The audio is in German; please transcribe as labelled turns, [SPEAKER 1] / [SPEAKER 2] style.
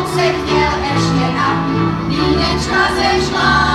[SPEAKER 1] und zerkehrt er schnell ab, wie den Straßenstrahl.